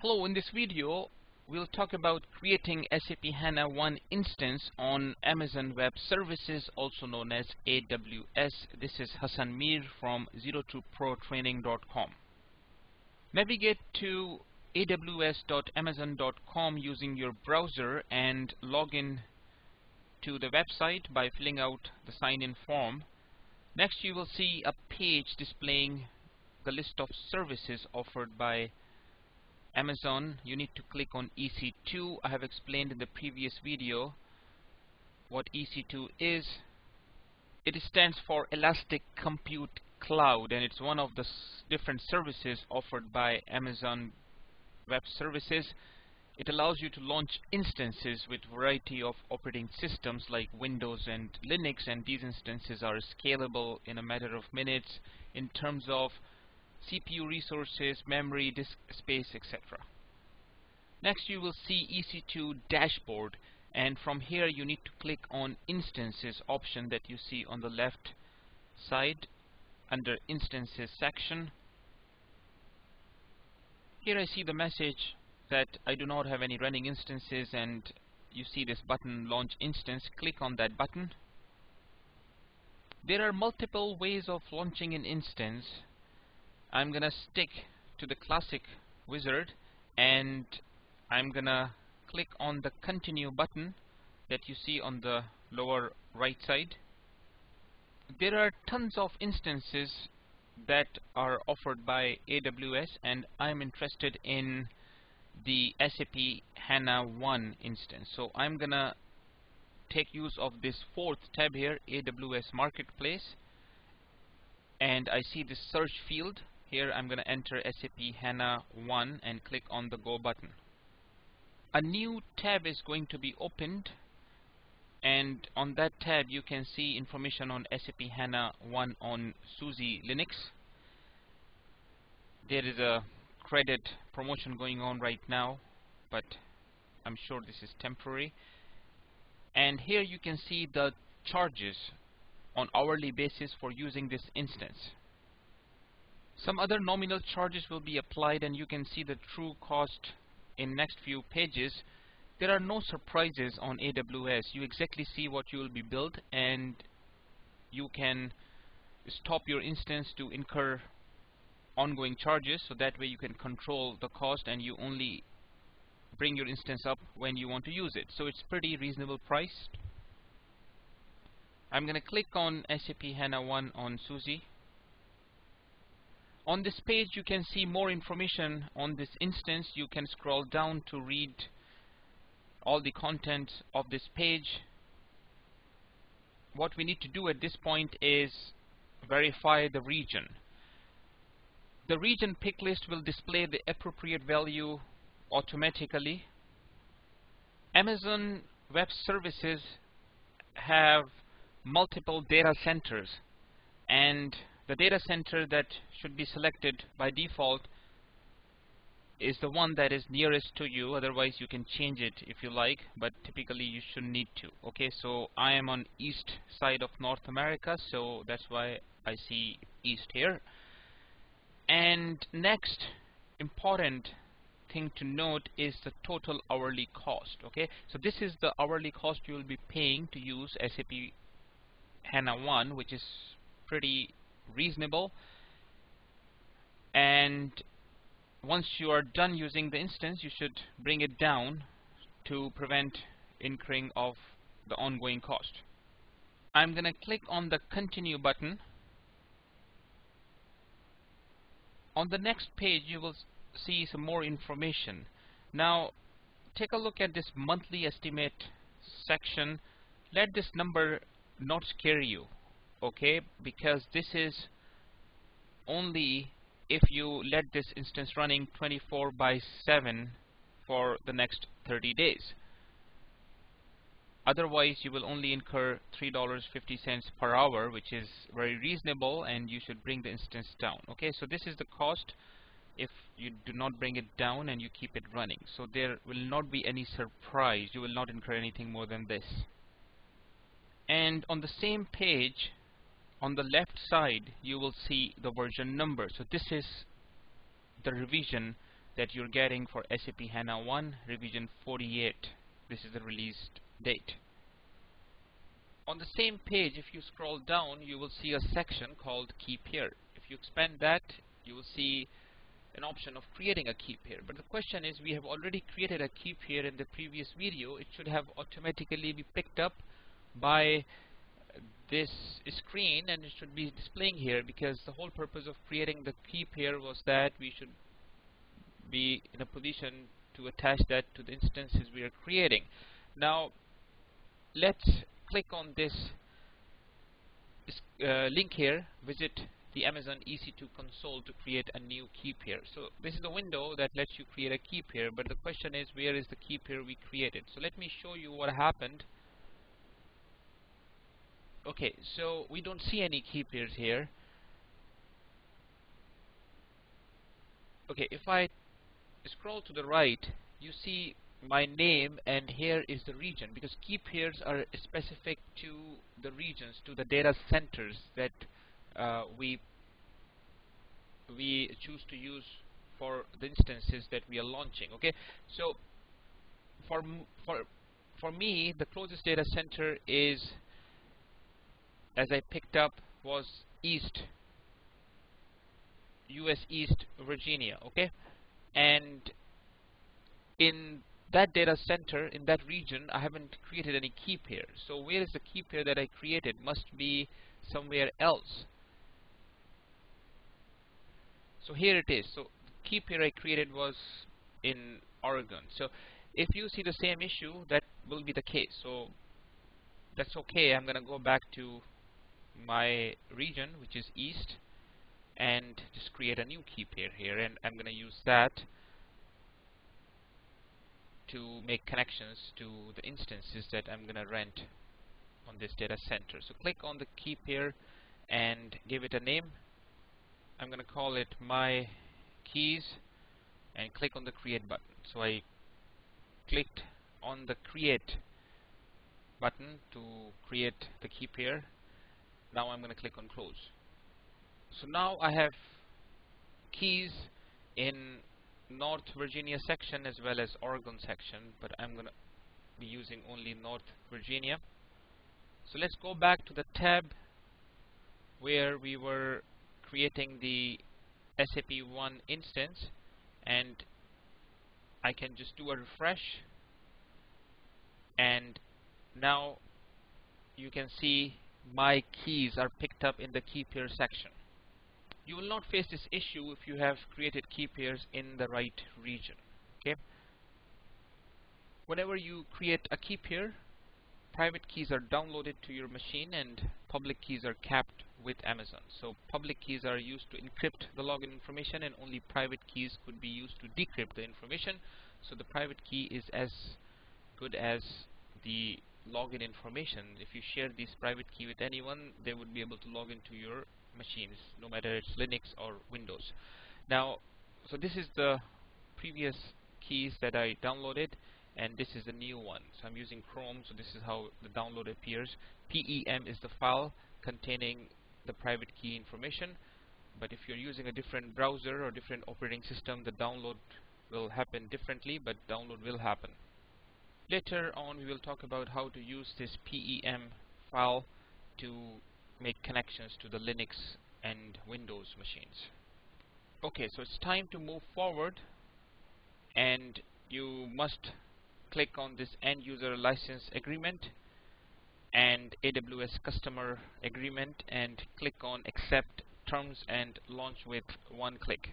Hello, in this video we'll talk about creating SAP HANA 1 instance on Amazon Web Services also known as AWS. This is Hassan Mir from zerotoprotraining.com. Navigate to aws.amazon.com using your browser and log in to the website by filling out the sign-in form. Next you will see a page displaying the list of services offered by Amazon you need to click on EC2 I have explained in the previous video what EC2 is. It stands for Elastic Compute Cloud and it's one of the different services offered by Amazon Web Services. It allows you to launch instances with variety of operating systems like Windows and Linux and these instances are scalable in a matter of minutes. In terms of CPU resources, memory, disk space, etc. Next you will see EC2 dashboard and from here you need to click on instances option that you see on the left side under instances section. Here I see the message that I do not have any running instances and you see this button launch instance click on that button there are multiple ways of launching an instance I'm gonna stick to the classic wizard and I'm gonna click on the continue button that you see on the lower right side. There are tons of instances that are offered by AWS and I'm interested in the SAP HANA 1 instance. So I'm gonna take use of this fourth tab here AWS Marketplace and I see this search field here I'm going to enter SAP HANA 1 and click on the go button. A new tab is going to be opened and on that tab you can see information on SAP HANA 1 on SUSE Linux. There is a credit promotion going on right now but I'm sure this is temporary. And here you can see the charges on hourly basis for using this instance some other nominal charges will be applied and you can see the true cost in next few pages. There are no surprises on AWS. You exactly see what you will be billed and you can stop your instance to incur ongoing charges so that way you can control the cost and you only bring your instance up when you want to use it. So it's pretty reasonable price. I'm gonna click on SAP HANA 1 on SUSE on this page you can see more information on this instance. You can scroll down to read all the content of this page. What we need to do at this point is verify the region. The region pick list will display the appropriate value automatically. Amazon Web Services have multiple data centers and the data center that should be selected by default is the one that is nearest to you. Otherwise you can change it if you like but typically you shouldn't need to. Okay so I am on east side of North America so that's why I see east here. And next important thing to note is the total hourly cost okay? So this is the hourly cost you will be paying to use SAP HANA 1 which is pretty reasonable. And once you are done using the instance you should bring it down to prevent incurring of the ongoing cost. I'm gonna click on the continue button. On the next page you will see some more information. Now take a look at this monthly estimate section. Let this number not scare you okay? Because this is only if you let this instance running 24 by 7 for the next 30 days. Otherwise you will only incur $3.50 per hour which is very reasonable and you should bring the instance down okay? So this is the cost if you do not bring it down and you keep it running. So there will not be any surprise. You will not incur anything more than this. And on the same page on the left side you will see the version number so this is the revision that you're getting for SAP HANA 1 revision 48. This is the release date. On the same page, if you scroll down, you will see a section called Key Pair. If you expand that, you will see an option of creating a key pair. But the question is, we have already created a key pair in the previous video. It should have automatically be picked up by this screen and it should be displaying here because the whole purpose of creating the key pair was that we should be in a position to attach that to the instances we are creating. Now let's click on this uh, link here, visit the Amazon EC2 console to create a new key pair. So this is the window that lets you create a key pair, but the question is where is the key pair we created? So let me show you what happened. Okay, so we don't see any key pairs here. Okay, if I scroll to the right, you see my name and here is the region because key pairs are specific to the regions, to the data centers that uh, we we choose to use for the instances that we are launching. Okay, so for for for me, the closest data center is, as I picked up, was East, U.S. East Virginia. Okay, and in that data center in that region I haven't created any key pair so where is the key pair that I created? Must be somewhere else. So here it is. So the key pair I created was in Oregon. So if you see the same issue that will be the case. So that's okay. I'm gonna go back to my region which is east and just create a new key pair here and I'm gonna use that to make connections to the instances that I'm going to rent on this data center. So click on the key pair and give it a name. I'm going to call it my keys and click on the create button. So I clicked on the create button to create the key pair. Now I'm going to click on close. So now I have keys in North Virginia section as well as Oregon section but I'm gonna be using only North Virginia so let's go back to the tab where we were creating the SAP 1 instance and I can just do a refresh and now you can see my keys are picked up in the key pair section. You will not face this issue if you have created key pairs in the right region okay? Whenever you create a key pair private keys are downloaded to your machine and public keys are kept with Amazon. So public keys are used to encrypt the login information and only private keys could be used to decrypt the information. So the private key is as good as the login information. If you share this private key with anyone they would be able to log into your machines no matter it's Linux or Windows. Now so this is the previous keys that I downloaded and this is the new one. So I'm using Chrome so this is how the download appears. PEM is the file containing the private key information. But if you're using a different browser or different operating system the download will happen differently but download will happen later on we will talk about how to use this PEM file to make connections to the Linux and Windows machines. Okay, so it's time to move forward and you must click on this end user license agreement and AWS customer agreement and click on accept terms and launch with one click.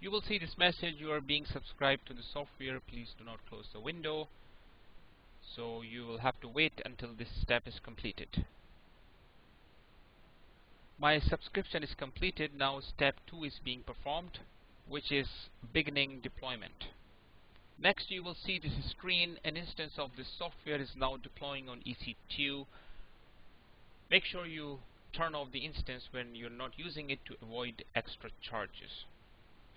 You will see this message. You are being subscribed to the software. Please do not close the window. So you will have to wait until this step is completed. My subscription is completed. Now step 2 is being performed which is beginning deployment. Next you will see this screen. An instance of this software is now deploying on EC2 make sure you turn off the instance when you're not using it to avoid extra charges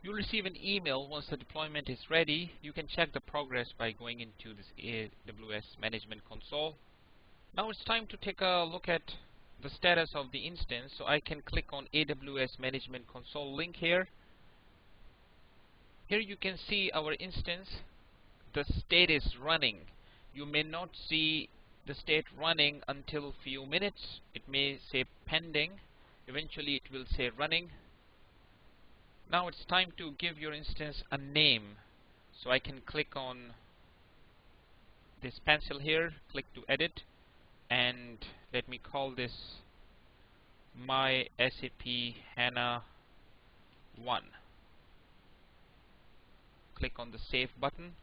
You'll receive an email once the deployment is ready. You can check the progress by going into this AWS Management Console. Now it's time to take a look at the status of the instance. So I can click on AWS Management Console link here. Here you can see our instance. The state is running. You may not see the state running until a few minutes. It may say pending. Eventually it will say running now it's time to give your instance a name. So I can click on this pencil here click to edit and let me call this my SAP HANA 1 click on the save button